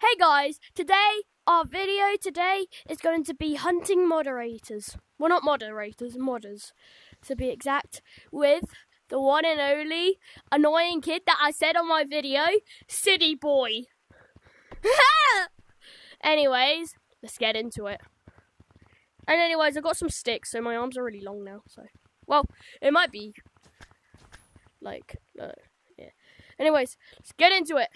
Hey guys, today our video today is going to be hunting moderators. Well, not moderators, modders to be exact, with the one and only annoying kid that I said on my video, SIDDYBoi. anyways, let's get into it. And anyways, I've got some sticks, so my arms are really long now. So, well, it might be like, uh, yeah. Anyways, let's get into it.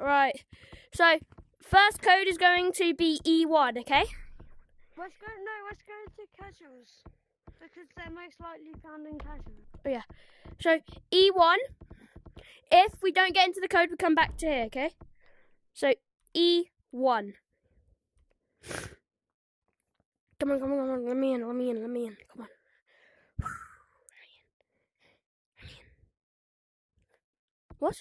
Right. So first code is going to be E1, okay? Let's go. No, let's go to casuals because they're most likely found in casuals. Oh yeah. So E1. If we don't get into the code, we come back to here, okay? So E1. Come on, come on, come on. Let me in, let me in, let me in. Come on. What?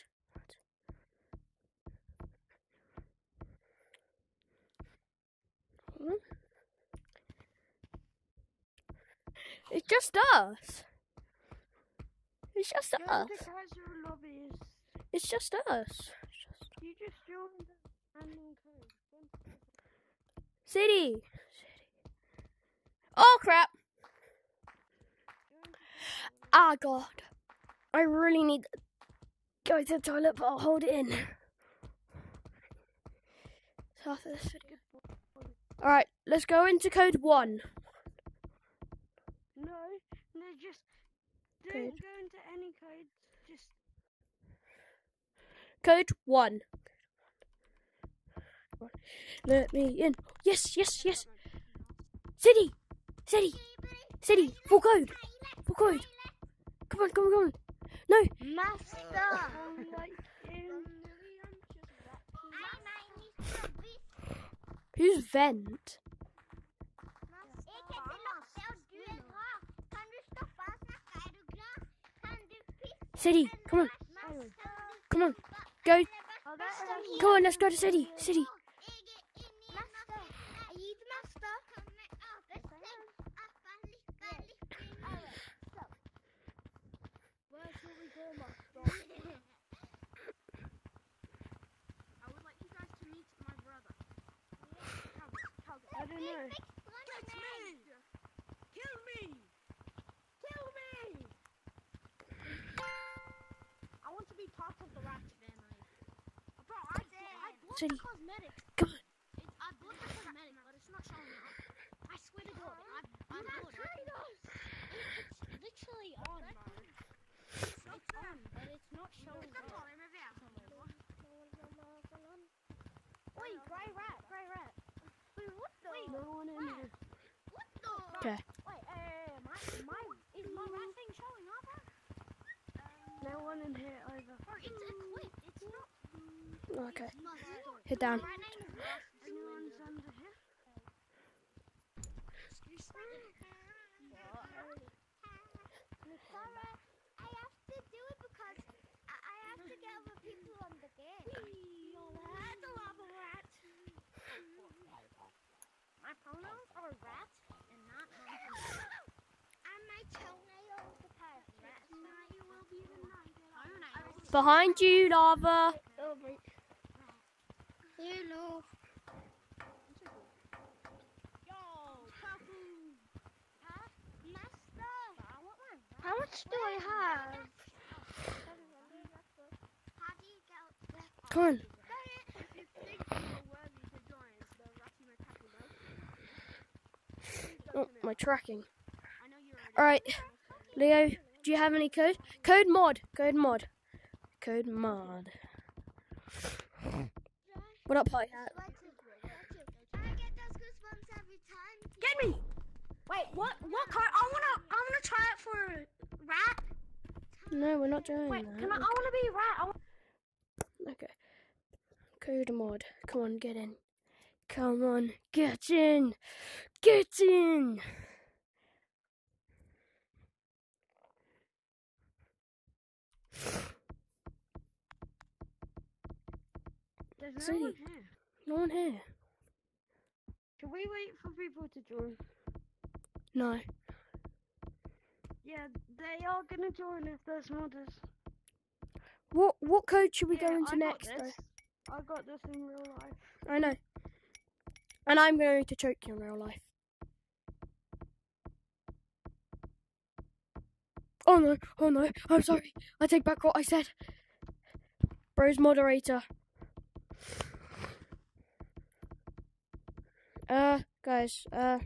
It's just us. It's just Go us. to casual lobbies. It's just us. It's just... You just joined the random code. City. City. Oh crap. Ah god. I really need to go to the toilet, but I'll hold it in. So after this video. Alright, let's go into code one. No, no, just don't Code. go into any code. Just Code one. Let me in. Yes, yes, yes. City! City! City! Full code! Full code! Come on, come on, come on! No! master. like in Who's Vent? City! Come on! Come on! Go! Come on, let's go to City! City! I would like you guys to meet my brother. I don't know. Kill me! Kill me! I want to be part of the ratchet family. Bro, I, I bought the cosmetic. Come on! It, I bought the cosmetic, but it's not showing up. I swear to God, I, I bought it. It's literally on, bro. It's on, but it's not showing up. Oi, grey rat, grey rat. Wait, what the? Wait, No one in here. what the? Okay. Wait, uh, my, my, is my rat thing showing up? bro? No one in here either. Bro, it's equipped. It's not. Oh, okay. Hit down. My name is Mustard. Anyone's under here? I have to do it because I, I have to get other people on the game. That's a lava rat. My pronouns are rat and not monkey. And my toenail is the parrot. Tonight you will be the night. Toenails. Behind you, lava! Hello. Yo, Huh? Master. I want my rat. How much do I have? How do you get up there? Come on. If you think you're worthy to join the Ratty Macaque Oh, my tracking. I know you're Alright. Leo, do you have any code? Code mod. Code mod. Code mod. What up, hi hat? Get those goosebumps every time. Get me! Wait, what? What card? I wanna, I wanna try it for rat. No, we're not doing Wait, that. can I? I wanna be rat. I wa- Okay. Code mod. Come on, get in. Come on, get in. Get in. There's no Sadie. one here. No one here. Should we wait for people to join? No. Yeah, they are gonna join if there's modders. What what code should we go Yeah, into I got next though? this. I got this in real life. I know. And I'm going to choke you in real life. Oh no, oh no, I'm sorry. I take back what I said. Bros moderator. Uh, guys, uh,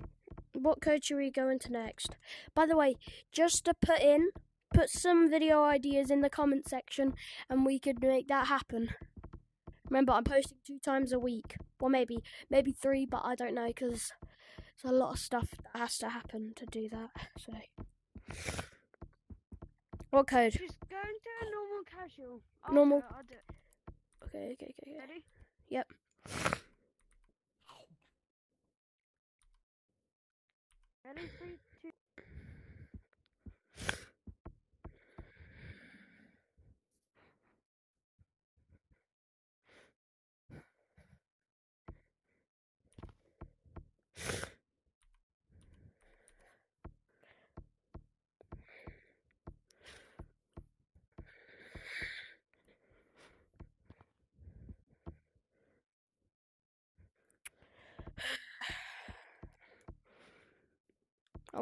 what code should we go into next? By the way, just to put in, put some video ideas in the comment section and we could make that happen. Remember, I'm posting two times a week. Well, maybe, maybe three, but I don't know because there's a lot of stuff that has to happen to do that. So, what code? Just go into a normal casual. I'll Normal. Do I'll do it. Okay, okay, okay. okay. Ready? Yep. Ready? Three,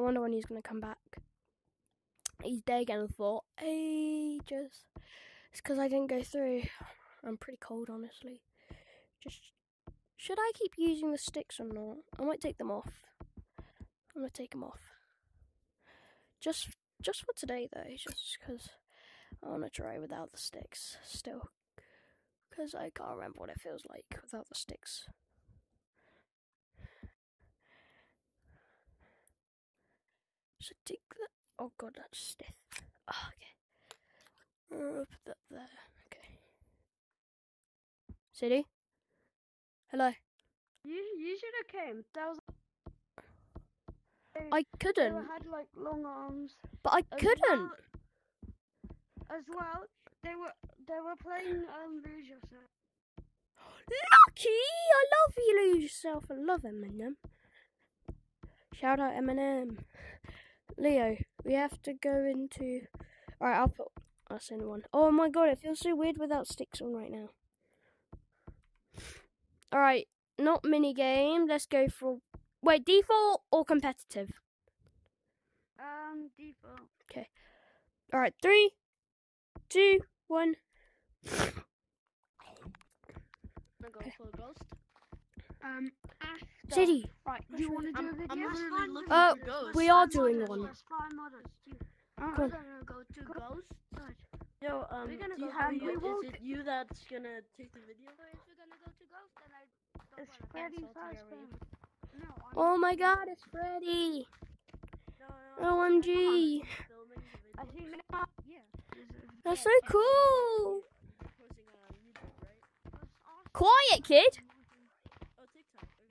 wonder when he's gonna come back. He's dead again for ages. It's because I didn't go through. I'm pretty cold, honestly. Just should I keep using the sticks or not? I might take them off. I'm gonna take them off. Just, just for today though. Just because I want to try without the sticks still. Because I can't remember what it feels like without the sticks. So take that. Oh god, that's stiff. Oh, okay. Uh, put that there. Okay. City. Hello. You you should have came. That was. I couldn't, were- had like long arms. but I as couldn't. well- As well, they were they were playing um Lose Yourself. Lucky, I love you. Lose yourself. I love Eminem. Shout out Eminem. Leo, we have to go into. Alright, I'll put us in one. Oh my god, it feels so weird without sticks on right now. Alright, not mini game. Let's go for. Wait, default or competitive? Um, default. Okay. Alright, three, two, one. I'm gonna go for a ghost. Um, after. City. Right, do you want to do a video? I'm literally looking Oh, for ghosts. we are doing one. Let's find modders. I'm gonna go to ghosts. Good. Yo, um, gonna do you have you, you. is it you that's gonna take the video? So if we're gonna go to Ghost, then I don't It's wanna Freddy first. No, Oh my god, it's Freddy. No, no, OMG. I'm filming the I video. think that. Yeah. That's so cool. You're posting it on YouTube, right? Quiet kid.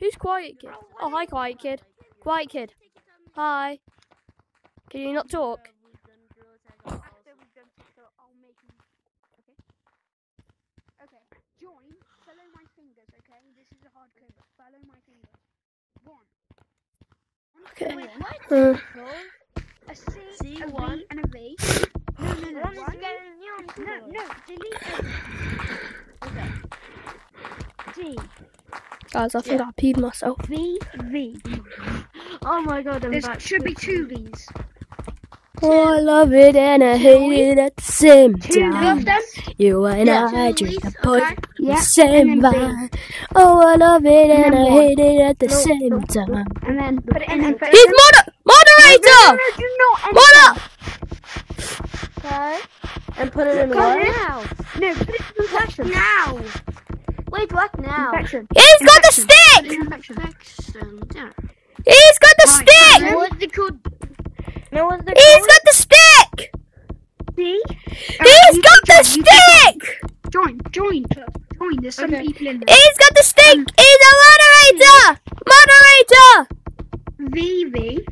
Who's quiet kid? Oh, hi, quiet kid. Quiet kid. Hi. Can you not talk? We've done Gorilla Tag on also. After we've done TikTok, I'll make you. Okay. Okay. Join. Follow my fingers. Okay. This is a hard code, but follow my fingers. One. Okay. Wait, what? Uh, A C, C, a V, one. and a V. No, no, no. One is One. getting No, no. Delete everything. D, guys, I think I peed myself. V, V. Oh my god, I'm There back. should be two V's. Oh, I love it and I hate it at the same Two time. of them. You and Yeah. I Two drink the V's, pot okay. from Yeah, the same and then B. vine. Oh, I love it and then I one. hate it at the No, same no, time. And then put it in and put He's it moder- moderator! No, do not enter. Moder- Okay. And put it in Go what? now. No, put it in infection. Now. Wait, what now? Infection. He's got the stick! infection. Infection, yeah. He's got the Right, stick! and then What's it called? No one's the He's got the stick! D. He's got the stick! Join, join, join. There's some Okay. people in there. He's got the stick! Um, He's a moderator! Moderator! V V.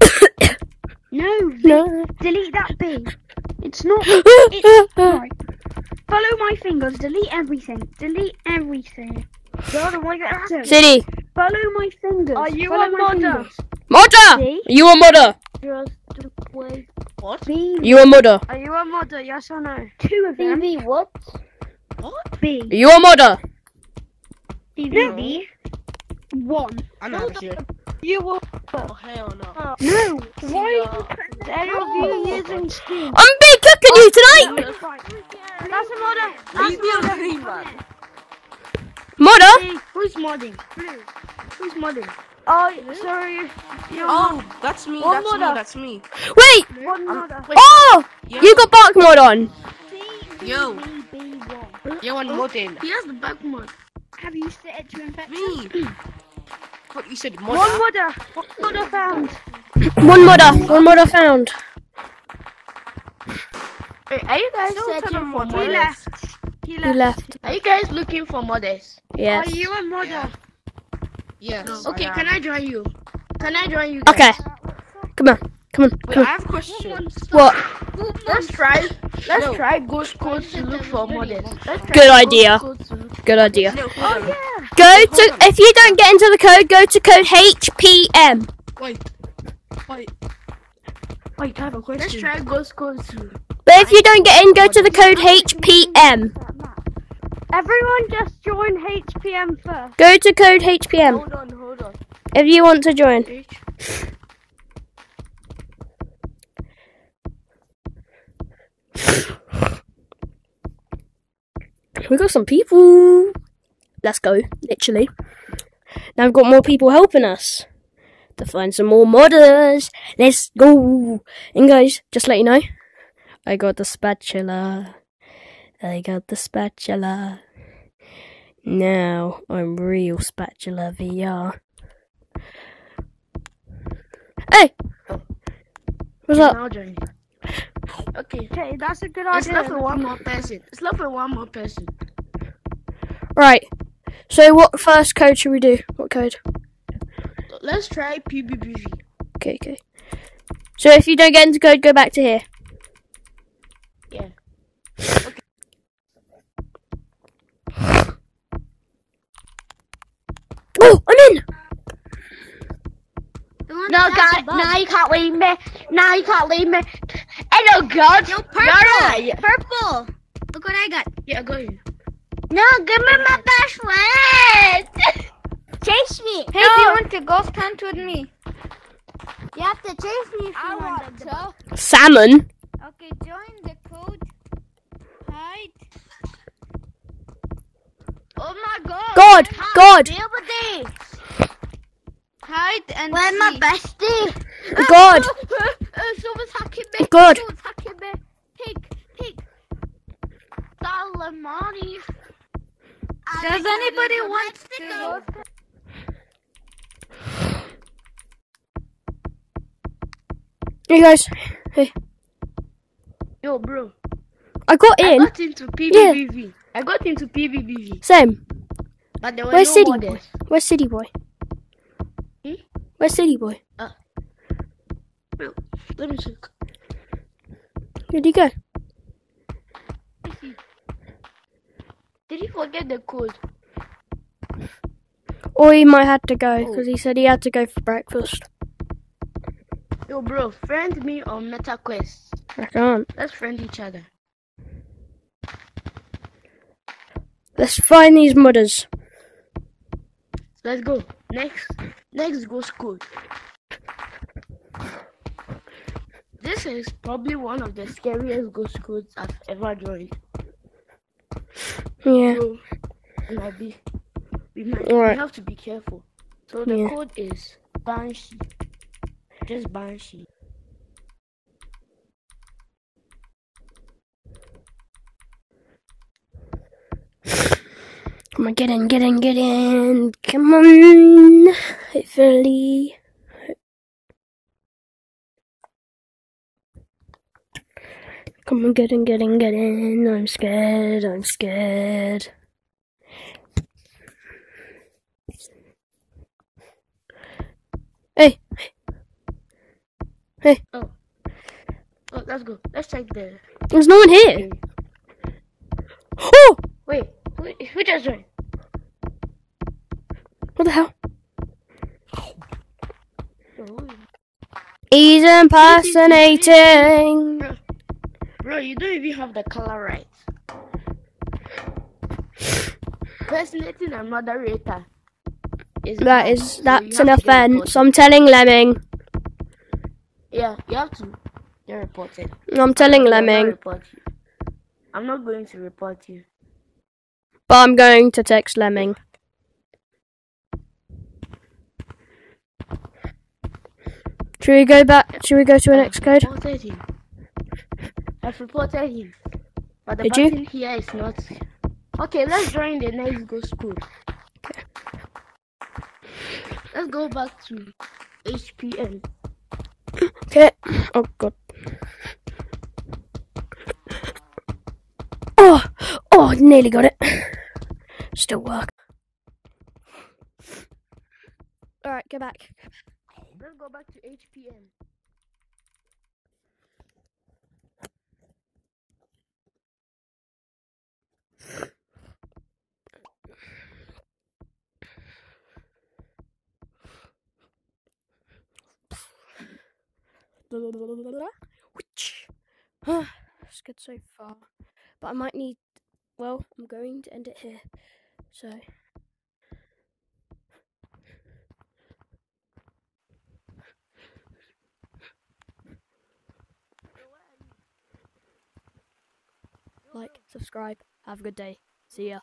no, V. No. Delete that B. It's not. It's right. Follow my fingers. Delete everything. Delete everything. God, am I gonna So, City. follow my fingers. Are you follow a my modder? fingers. Modder! See? You a modder? Just wait. What? B. You a modder? Are you a modder? Yes or no? Two of them. BB, what? What? B. You a modder? B. B. One. I'm not actually. You will. Oh hell no. Oh. No. Why are you of you using Steam? I'm big cooking you tonight. That's fine. That's a modder. Leave me alone, man. Modder? Who's modding? Blue. Who's modding? Oh, sorry. You're Oh, that's me. One That's me. That's me. Wait. one modder. Oh, Yo, you got bark mod on. yo, B. B. One. yo, one modding. He has the bug mod. Have you set it to infect? Me. What you said? One Modder? modder. One modder found. One modder. One modder found. Hey, are you guys Still searching for modders. He left. He He left. left. Are you guys looking for modders? Yes. Are you a modder? Yes. Okay, can I join you? Can I join you? Guys? Okay. Come on. Come on. Wait, Come I have a question. What? Let's try. Let's No. try ghost codes to look for modders. Good idea. codes to look- Good idea. No, hold oh, on. Go to if you don't get into the code, go to code HPM. Wait. Wait. Wait, I have a question. Let's try ghost codes. But if you don't get in, go to the code HPM. Everyone just join HPM first. Go to code HPM Hold on, hold on. if you want to join. H. We got some people. Let's go, literally. Now we've got more people helping us to find some more modders. Let's go. And guys, just let you know, I got the spatula. I got the spatula. Now I'm real spatula VR. Hey! What's up? I'll join you. Okay. Okay, that's a good idea. It's idea. not for one more person. It's not for one more person. Right. So what first code should we do? What code? Let's try PBBV. Okay, okay. So if you don't get into code, go back to here. Yeah. Okay. Oh, I'm in. No, God, now you can't leave me. Now you can't leave me. Hello, God. No, purple. Nara. Purple. Look what I got. Yeah, go ahead. No, give me my best friend. Chase me. Hey, do you want to ghost hunt with me? You have to chase me if you want to. Salmon. Okay, join the code. Hide. Oh my God. God, God, Deal with this. Hide and Where's see. my bestie? God, uh, someone's hacking me. God. Does anybody want to go? Hey guys, hey, Yo, bro. I got in. I got into PBBV. I got into PBBV. Same. But there Where's no City. Boy? Where's SIDDYBoi? Hmm? Where's SIDDYBoi? Bro, let me check. Where'd he go? Forget the code? Or he might have to go oh. because he said he had to go for breakfast. Yo, bro, friend me on MetaQuest. I can't. Let's friend each other. Let's find these modders. Let's go. Next, next go school. This is probably one of the scariest ghost codes I've ever joined. Yeah. So, it might be, we might we have to be careful. So the Yeah. code is Banshee. Just Banshee. Come on, get in, get in, get in. Come on. Hopefully. Come on, get in, get in, get in. I'm scared, I'm scared. Hey, hey. Oh, oh, let's go. Let's check the. there's no one here. Oh! Wait, who, who just joined? What the hell? Oh, He's impersonating. Bro, you don't even have the color right. Personating a moderator. Is That is so that's have an offence. reported. I'm telling Lemming. Yeah, you have to get reported. I'm telling I will not Lemming. I'm not going to report you. but I'm going to text Lemming. Should we go back? Should we go to the next I've reported him. I've reported him. But the Did you? button here is not. Okay, let's join the next go school. Let's go back to HPM. Okay. Oh god. Oh, oh, nearly got it. Still work. All right, go back. Let's go back to HPM. It's ah, good so far, but I might need. Well, I'm going to end it here. So. Like, subscribe. Have a good day. See ya.